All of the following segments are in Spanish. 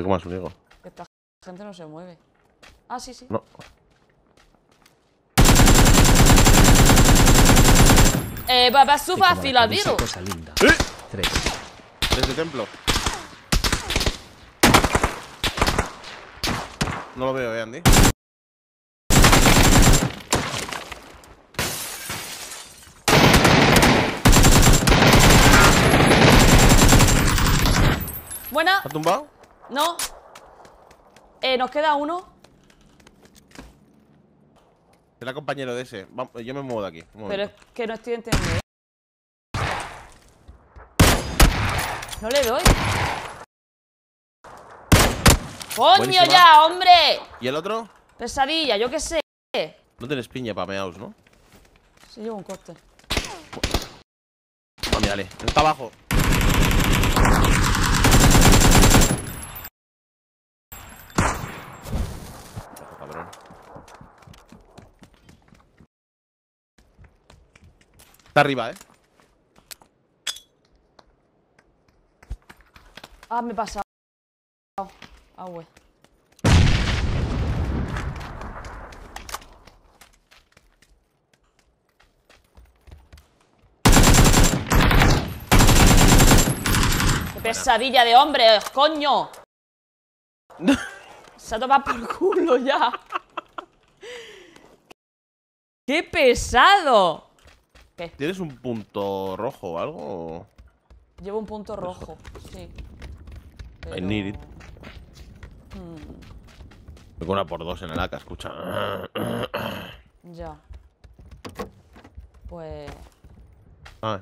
Estoy como unido. Esta gente no se mueve. Ah, sí, sí. No. Eh, papá, Y suba como la filadero. camisa cosa linda. ¿Eh? Tres. Desde templo. No lo veo, eh, Andy. Buena. ¿Ha tumbado? No. Eh, nos queda uno. Será compañero de ese. Vamos, yo me muevo de aquí. Pero es que no estoy entendiendo. No le doy. ¡Coño Buenísima. ya, hombre! ¿Y el otro? Pesadilla, yo qué sé. No tienes piña para meaos, ¿no? Sí, llevo un corte. Ah, mírale. Está abajo. Ojo, cabrón. Está arriba, ¿eh? Ah, me he pasado. Ah, güey. ¡Qué pesadilla de hombre, coño! Se ha tomado por culo ya. ¡Qué pesado! ¿Tienes un punto rojo o algo? Llevo un punto rojo, sí. I need it. Hmm, una por dos en el AK, escucha. ya. Pues. Ah,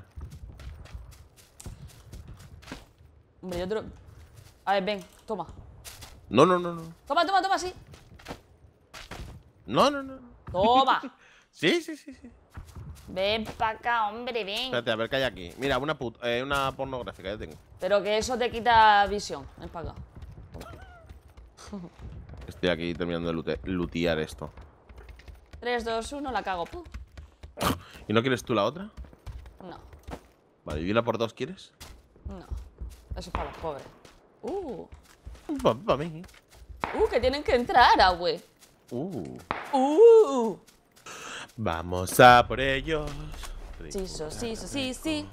Hombre, yo te lo. A ver, ven, toma. no, no, no, no. Toma, toma, toma, sí. No, no. no. Toma. Sí, sí, sí, sí. Ven pa' acá, hombre, ven. Espérate, a ver qué hay aquí. Mira, una put eh, una pornográfica, ya tengo. Pero que eso te quita visión. Ven para acá. Estoy aquí terminando de lute- lutear esto. 3, 2, 1, la cago. Puh. ¿Y no quieres tú la otra? No, Vale, ¿y una por dos quieres? no. Eso es para los pobres. Uh, Para mí. uh, que tienen que entrar, ah, güey. Uh. Uh. Vamos a por ellos. Sí, so, sí, sí, sí.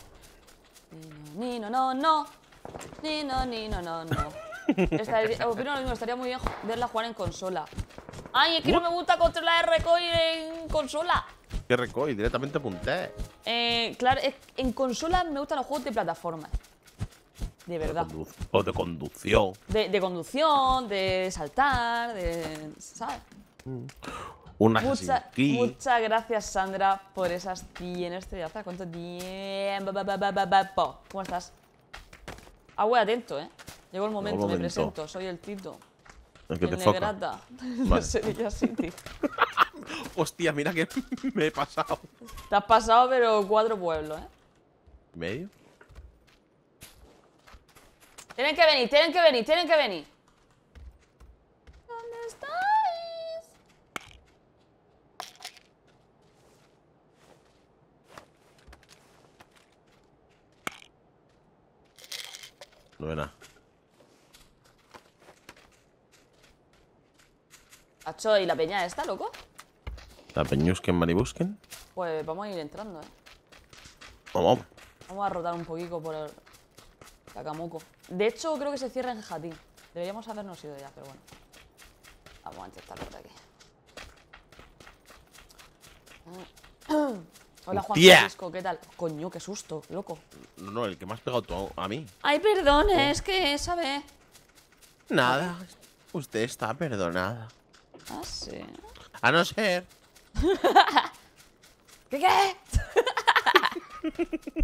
Ni no, no, no. Ni no, ni no, no, no. Estaría- opino lo mismo, estaría muy bien verla jugar en consola. Ay, es que no me gusta controlar el recoil en consola. ¿Qué recoy? Directamente apunté. Eh, claro, es- en consola me gustan los juegos de plataforma. De verdad. O de conducción. De, de conducción, de saltar, de. ¿Sabes? Un Mucha- Assassin's Creed. muchas gracias, Sandra, por esas 100 estrellas. ¿Cuánto tiempo? Ba, ba, ba, ba, ba, po. ¿Cómo estás? Ah, güey, atento, ¿eh? Llegó el momento, me momento. presento. Soy el Tito. El que el te foca. Negrata. De Vale. Sevilla City. Hostia, mira que me he pasado. Te has pasado, pero cuatro pueblos, ¿eh? ¿Medio? Tienen que venir, tienen que venir, tienen que venir. ¿Dónde estáis? No nada. Hacho, ¿y la peña esta, loco? La Peñusquen Maribusquen. Pues vamos a ir entrando, ¿eh? Vamos. Vamos a rotar un poquito por el Cacamuco. De hecho, creo que se cierra en Jatín. Deberíamos habernos ido ya, pero bueno. Vamos a intentarlo por aquí. Hola, Juan. Francisco, ¿qué tal? Coño, qué susto, loco. No, no, el que me has pegado tú a mí. Ay, perdón, es que, ¿sabe? Nada. Usted está perdonada. Ah, sí. A no ser. ¿Qué qué?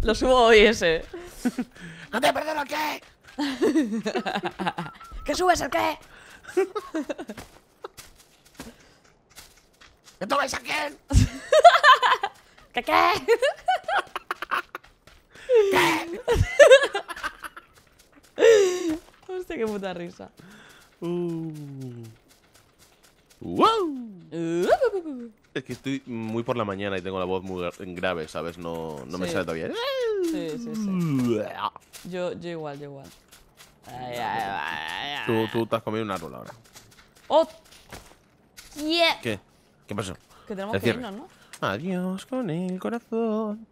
Lo subo hoy ese. ¡No te perdono qué! ¿Qué subes el qué? ¿Que tomáis a quién? ¿Qué qué? Hostia, qué puta risa. Uh. ¡Wow! Es que estoy muy por la mañana y tengo la voz muy gra- grave, ¿sabes? No, no me Sí. sale todavía. Sí, sí, sí. Yo, yo igual, yo igual. Tú, tú te has comido un árbol ahora. ¡Oh! Yeah. ¿Qué? ¿Qué pasó? Que tenemos El que cierre. irnos, ¿no? Adiós con el corazón.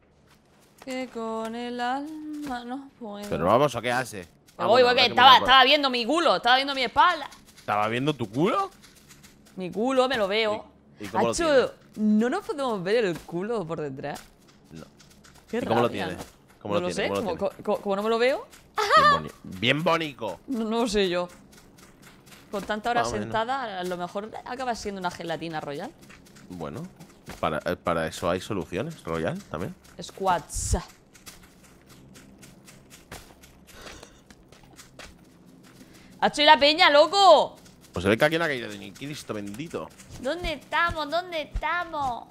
Que con el alma no puedo. Pero vamos, ¿a qué hace? Ah, voy, bueno, voy, que habrá que estaba, estaba viendo mi culo, estaba viendo mi espalda. ¿Estaba viendo tu culo? Mi culo, me lo veo. ¿Y- y cómo Hacho? ¿no nos podemos ver el culo por detrás? No. Qué ¿Y cómo lo tienes? ¿no? ¿Cómo no lo lo tienes? sé, ¿Cómo lo no me lo veo, Bien, boni- bien bonico. no, no lo sé yo. Con tanta hora Ah, sentada, a lo mejor acaba siendo una gelatina royal. Bueno, para, eh, para eso hay soluciones. Royal también. Squats. ¡Hacho y la peña, loco! Pues se ve que aquí no ha caído ni Cristo bendito. ¿Dónde estamos? ¿Dónde estamos?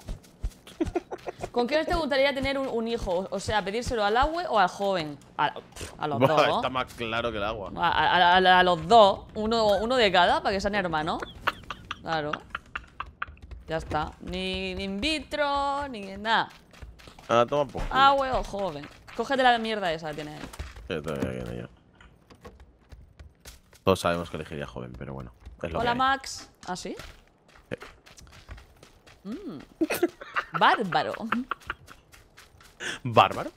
¿Con quién te gustaría tener un, un hijo? O sea, pedírselo al agua o al joven. A, a los dos. Está más claro que el agua. A- a- a los dos. Uno, uno de cada para que sean hermanos. Claro. Ya está. Ni, ni in vitro, ni nada. Ah, toma por culo. Agua o joven. Cógete la mierda esa que tienes ahí. Que todavía. Todos sabemos que elegiría joven, pero bueno. Es lo Hola, que. Max. ¿Ah, sí? Mm. Bárbaro. ¿Bárbaro?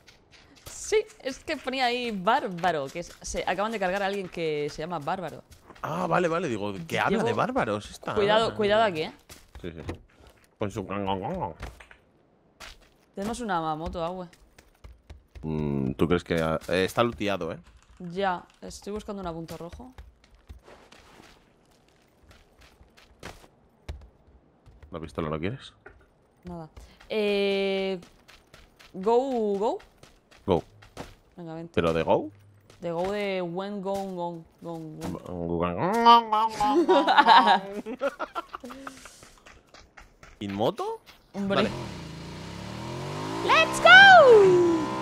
Sí, es que ponía ahí bárbaro. Que se acaban de cargar a alguien que se llama bárbaro. Ah, vale, vale. Digo, que habla de bárbaros esta. Cuidado, cuidado aquí, eh. Sí, sí. Con su. Tenemos una moto, agua. Mm, ¿Tú crees que eh, está luteado, eh? Ya, estoy buscando un punto rojo. ¿La pistola no quieres? Nada. Eh. Go, go. Go. Venga, vente. ¿Pero de go? De go de when, go, go, go, go. ¿In moto? Hombre. Vale. ¡Let's go!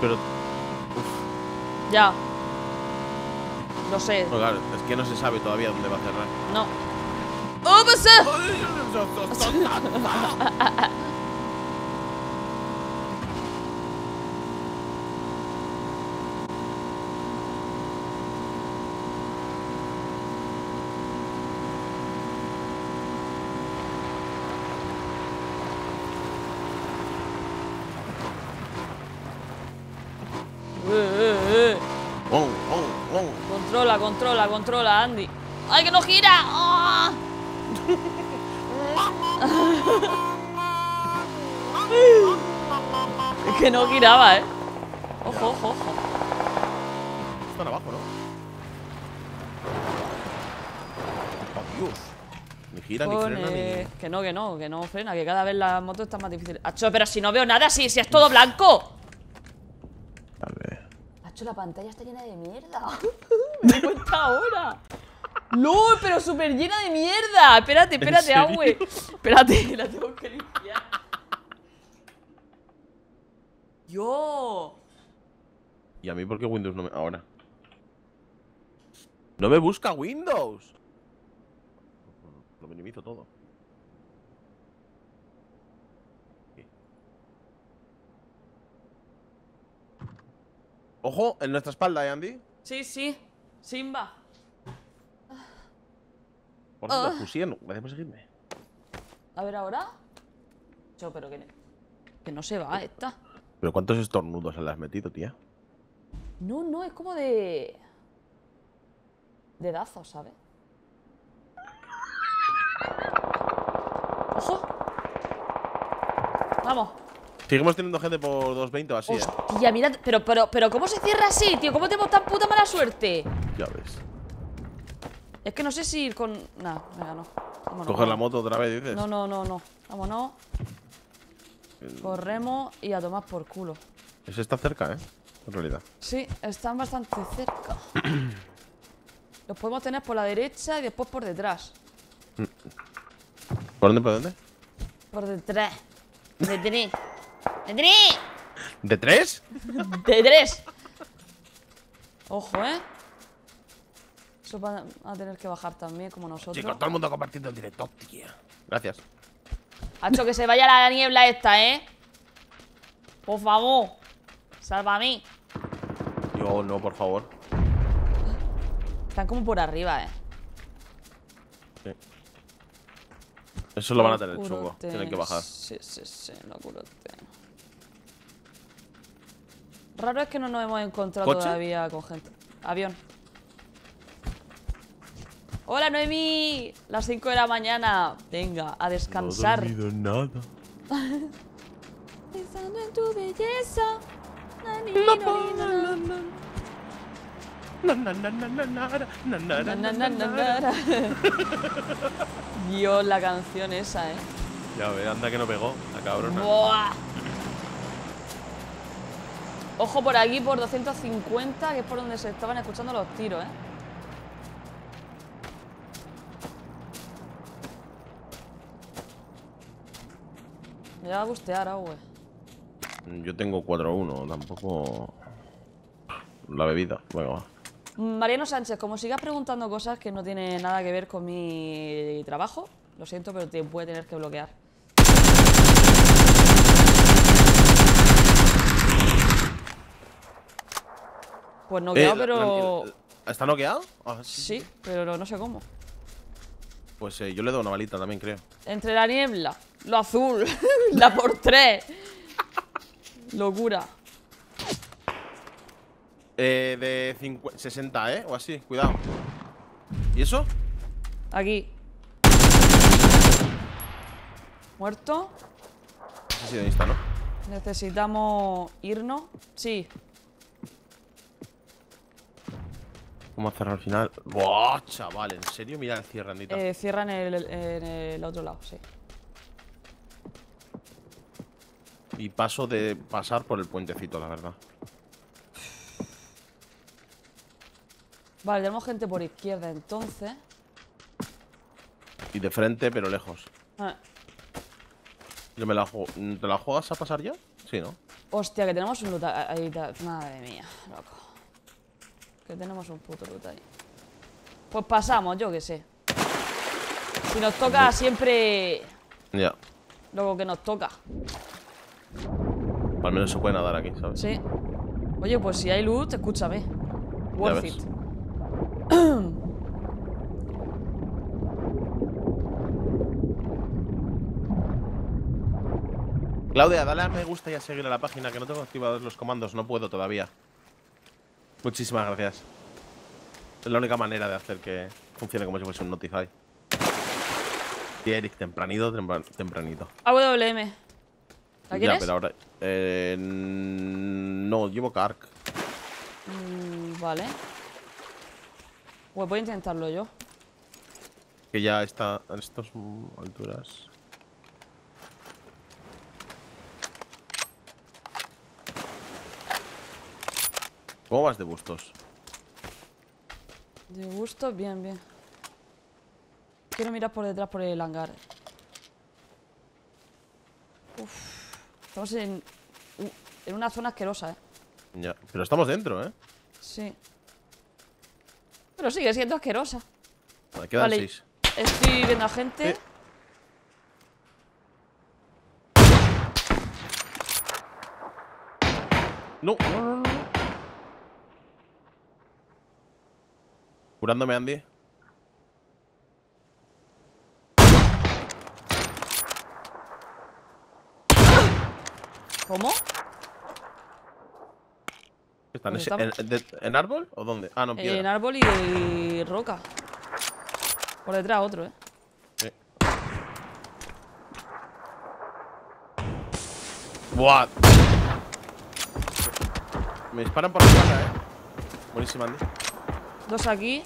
Pero. Ya. Lo sé. no, claro, es que no se sabe todavía dónde va a cerrar. No. ¡Oh, pasa! Controla, controla, Andy. ¡Ay, que no gira! ¡Ah! es que no giraba, ¿eh? Ojo, ojo, ojo. Están abajo, ¿no? ¡Oh, Dios! Ni gira ni frena ni. Que no, que no, que no frena, que cada vez la moto está más difícil. Acho, pero si no veo nada, si, si es todo blanco. Vale. Acho, la pantalla está llena de mierda. Me cuenta ahora. ¡Lol! Pero súper llena de mierda. Espérate, espérate? Agüe. Espérate, la tengo que limpiar. Yo. ¿Y a mí por qué Windows no me.? Ahora. ¡No me busca Windows! Lo minimizo todo. Ojo, en nuestra espalda, ¿eh, Andy? Sí, sí. Simba. Por cierto. Fusien, gracias por seguirme. A ver ahora. Yo, pero que, que no se va esta. ¿Pero cuántos estornudos le has metido, tía? No, no, es como de. de dazo, ¿sabes? ¡Ojo! Vamos. Seguimos teniendo gente por 220 o así, ¿eh? Hostia, mira, pero, pero, pero, ¿cómo se cierra así, tío? ¿Cómo tenemos tan puta mala suerte? Ya ves. Es que no sé si ir con. Nah, venga, no. Vámonos, Coger la moto otra vez, dices. No, no, no, no. Vámonos. Corremos y a tomar por culo. Ese está cerca, ¿eh? En realidad. Sí, están bastante cerca. Los podemos tener por la derecha y después por detrás. ¿Por dónde, por dónde? Por detrás. Detrás. Detrás. ¿De tres? De tres. Ojo, ¿eh? Eso van a tener que bajar también, como nosotros. Chicos, todo el mundo compartiendo el directo, tía. Gracias. Hacho, que se vaya la niebla esta, ¿eh? Por favor. Sálvame. Yo no, por favor. Están como por arriba, eh. Sí. Eso lo van a tener chungo. Tienen que bajar. Sí, sí, sí, locurote. Raro es que no nos hemos encontrado ¿Coche? todavía con gente. Avión. Hola, Noemi. Las 5 de la mañana. Venga, a descansar. No he dormido nada. Pensando en tu belleza. Dios, la canción esa, eh. Ya ve, anda que no pegó, la cabrona. Buah. Ojo por aquí, por 250, que es por donde se estaban escuchando los tiros, ¿eh? Me va a gustear, ah, güey. Yo tengo 4-1, tampoco. La bebida. Venga, va. Mariano Sánchez, como sigas preguntando cosas que no tienen nada que ver con mi trabajo, lo siento, pero te puede tener que bloquear. Pues no Eh, la- pero. la- ¿Está noqueado? Ah, sí. Sí, pero no, sé cómo. Pues eh, yo le doy una balita también, creo. Entre la niebla, lo azul, la por tres. Locura. Eh, de 50 60, ¿eh? O así, cuidado. ¿Y eso? Aquí. Muerto. Necesitamos irnos. Sí. Vamos a cerrar al final. Buah, chaval, ¿en serio? Mira el cierre, Andita. Eh, cierra en el, en el otro lado, sí. Y paso de pasar por el puentecito, la verdad. Vale, tenemos gente por izquierda entonces. Y de frente, pero lejos. Ah, Yo me la juego. ¿Te la juegas a pasar ya? Sí, ¿no? hostia, que tenemos un loot ahí. ta- Madre mía, loco. Que tenemos un puto loot ahí. Pues pasamos, yo que sé. Si nos toca siempre Ya. lo que nos toca. Al menos se puede nadar aquí, ¿sabes? Sí. Oye, pues si hay loot, escúchame. Worth it. Claudia, dale a me gusta y a seguir a la página, que no tengo activados los comandos, no puedo todavía. Muchísimas gracias. Es la única manera de hacer que funcione como si fuese un Notify. Y Eric, tempranito, tempra- tempranito. AWM. ¿La Ya, quieres? pero ahora. Eh, no, llevo Kark. Mm, vale. Pues voy a intentarlo yo. Que ya está a estas alturas. ¿Cómo vas de bustos? De gusto, bien, bien. Quiero mirar por detrás por el hangar. Uf. Estamos en, en una zona asquerosa, ¿eh? Ya. Pero estamos dentro, ¿eh? Sí. Pero sigue siendo asquerosa. Vale, quedan Vale. seis. Estoy viendo a gente. Eh. No, no, no, no. Curándome, Andy. ¿Cómo? ¿Están ¿Dónde ese- en, de- en árbol o dónde? Ah, no, piedra. En árbol y, y roca. Por detrás otro, ¿eh? Sí. Buah. Me disparan por la espalda, eh. Buenísima, Andy. Dos aquí.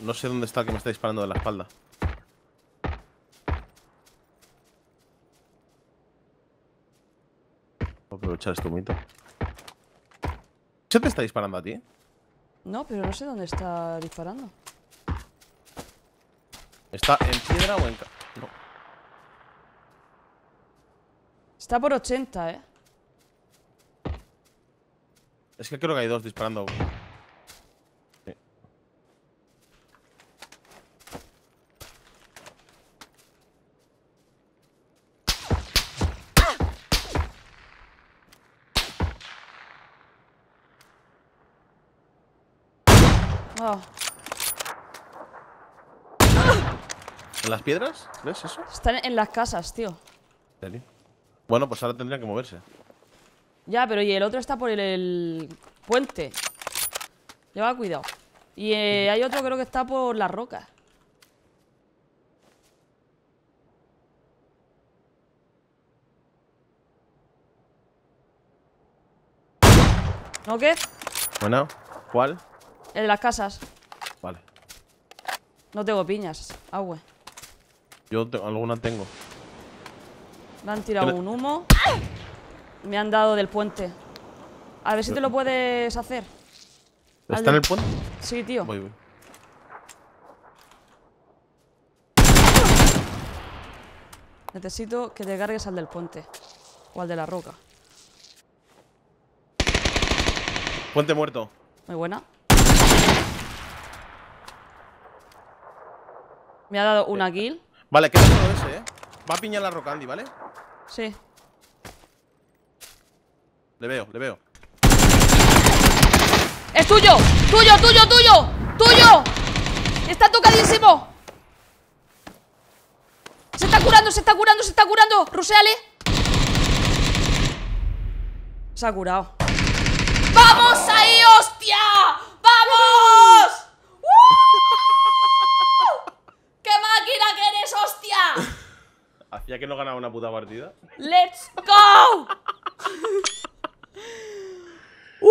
No sé dónde está el que me está disparando de la espalda. Voy a aprovechar este humito. ¿Se te está disparando a ti? No, pero no sé dónde está disparando. ¿Está en piedra o en... ca- No. Está por 80, ¿eh? Es que creo que hay dos disparando. Sí. Ah, ¿En las piedras? ¿Ves eso? están en las casas, tío. Bueno, pues ahora tendrían que moverse. Ya, pero y el otro está por el, el puente. Lleva cuidado. Y eh, hay otro creo que está por las rocas. ¿No qué? Bueno, ¿cuál? El de las casas. Vale. No tengo piñas. Agua. Yo te- alguna tengo. Me han tirado un humo. Me han dado del puente. A ver si te lo puedes hacer. Al ¿Está en el puente? Sí, tío. Voy, voy. Necesito que te cargues al del puente. O al de la roca. Puente muerto. Muy buena. Me ha dado una kill. Vale, queda solo ese, ¿eh? Va a piñar la roca, Andy, ¿vale? Sí. Le veo, le veo. ¡Es tuyo! ¡Tuyo, tuyo, tuyo! ¡Tuyo! ¡Está tocadísimo! ¡Se está curando, se está curando, se está curando! ¡Ruseale! Se ha curado. ¡Vamos ahí, hostia! ¡Vamos! ¡Uh! ¡Qué máquina que eres, hostia! Hacía que no ganaba una puta partida. ¡Let's go! ¡Uh!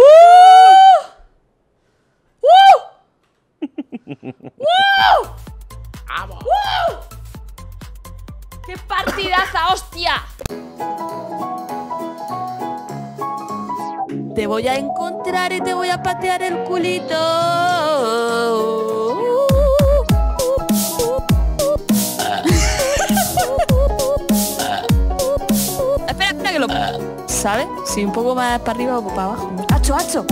¡Uh! ¡Vamos! ¡Qué partidaza, hostia! Te voy a encontrar y te voy a patear el culito. espera, espera que lo... ¿Sabes? Si un poco más para arriba o para abajo. ¡Hacho, hacho!